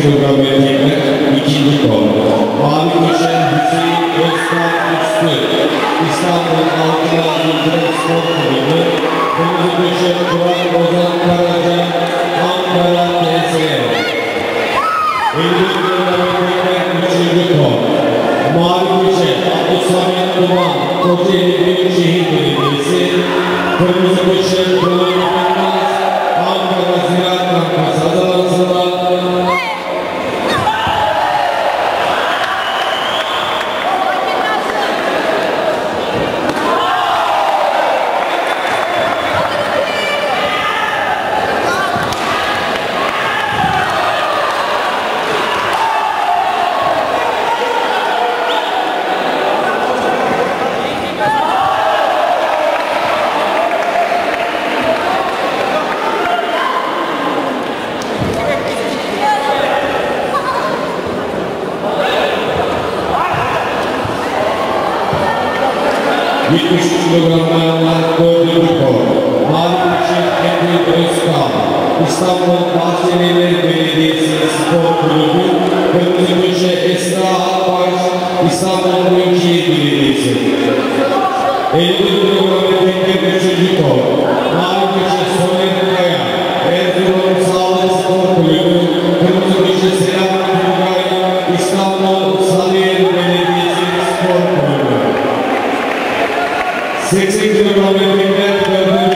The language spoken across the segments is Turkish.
80 kilogram erkekler ikinci kol. Mavi köşe Hüseyin Özkan Üstü. İstanbul Altınağ Yıldırım Spor Kulübü. Kırmızı köşe Turan Ozan Karaca. Ankara TSE. 50 kilogram erkekler üçüncü kol. Mavi köşe Abdülsamet Duman. Kocaeli Büyükşehir Belediyesi. Kırmızı köşe Відпущувана колюбо, мабуть, перестала, і самопасені не виріс з покругу, виключе і стапась, і самопочі виріс. 16 kilogram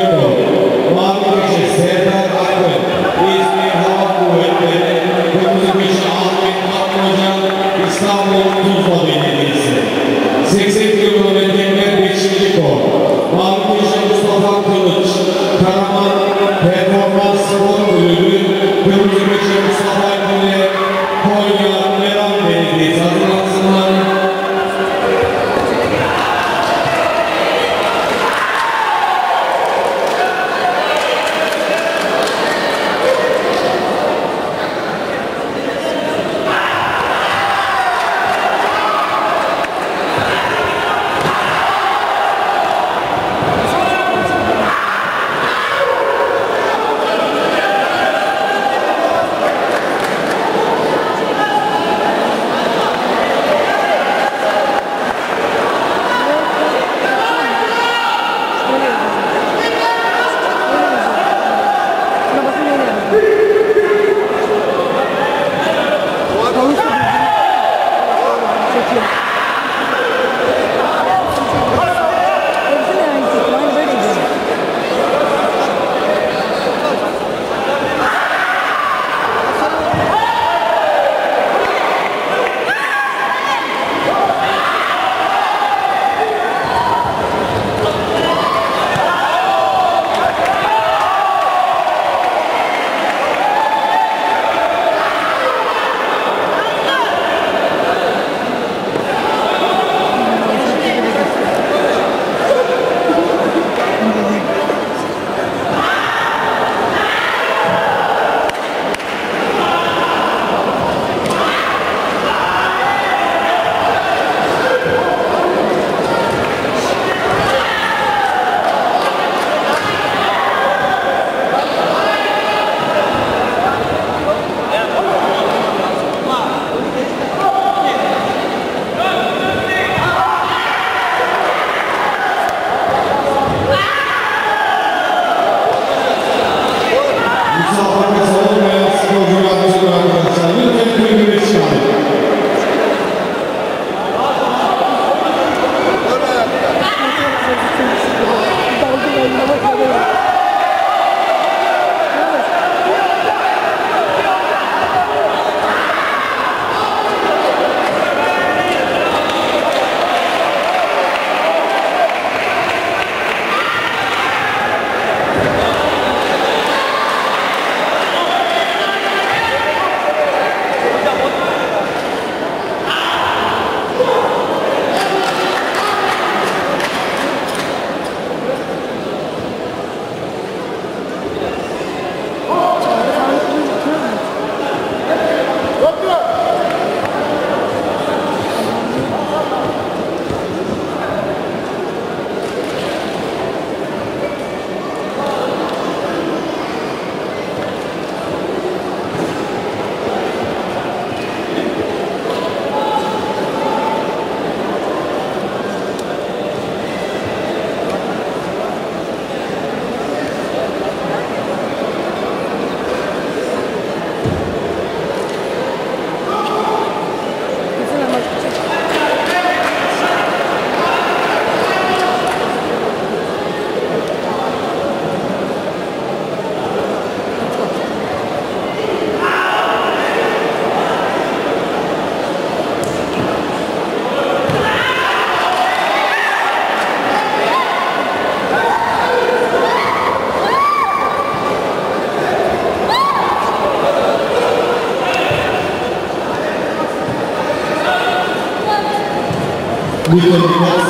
Good for the class.